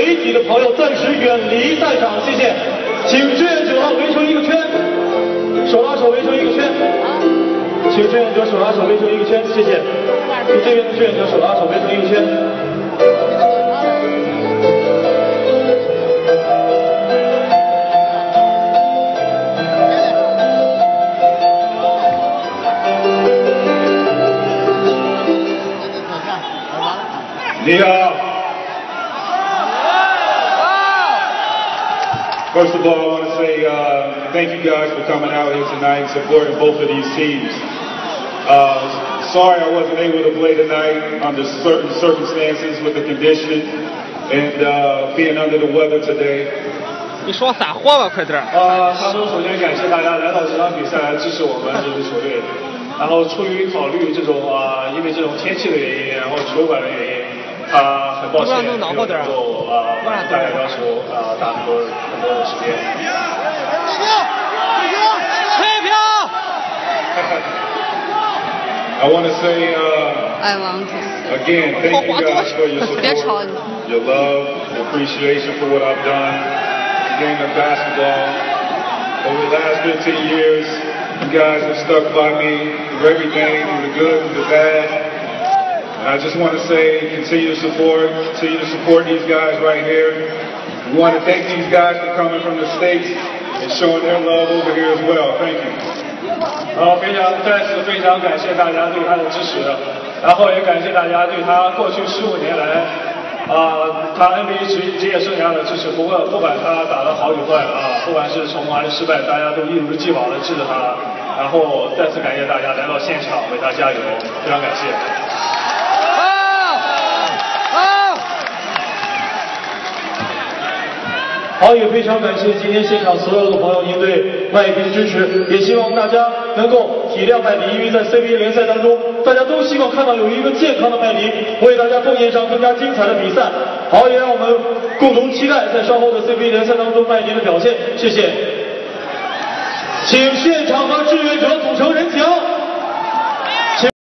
媒体的朋友暂时远离赛场，谢谢。请志愿者围成一个圈，手拉手围成一个圈。请志愿者手拉手围成一个圈，谢谢。请这边的志愿者手拉手围成一个圈。你好。First of all, I want to say uh, thank you guys for coming out here tonight and supporting both of these teams. Uh, sorry I wasn't able to play tonight under certain circumstances with the condition and uh, being under the weather today. 你说撒货吧，快点儿！呃，他说首先感谢大家来到这场比赛来支持我们这支球队，然后出于考虑这种啊、因为这种天气的原因，然后球馆的原因，他很抱歉没有能够 啊按大家要求啊打很多很多的时间。退票！ I want to say uh, I want to say. again, thank you guys for your 别吵 support, your love, your appreciation for what I've done in the game of basketball. Over the last 15 years, you guys have stuck by me through everything, through the good and the bad. I just want to say, continue to support, continue to support these guys right here. We want to thank these guys for coming from the States and showing their love over here as well. Thank you. 然后非常再次非常感谢大家对他的支持，然后也感谢大家对他过去十五年来啊、他 NBA 职职业生涯的支持。不过不管他打得好与坏啊，不管是成功还是失败，大家都一如既往的支持他。然后再次感谢大家来到现场为他加油，非常感谢。好，也非常感谢今天现场所有的朋友您对麦迪的支持，也希望大家能够体谅麦迪，因为在 CBA 联赛当中，大家都希望看到有一个健康的麦迪，为大家奉献上更加精彩的比赛。好，也让我们共同期待在稍后的 CBA 联赛当中麦迪的表现。谢谢，请现场和志愿者组成人墙。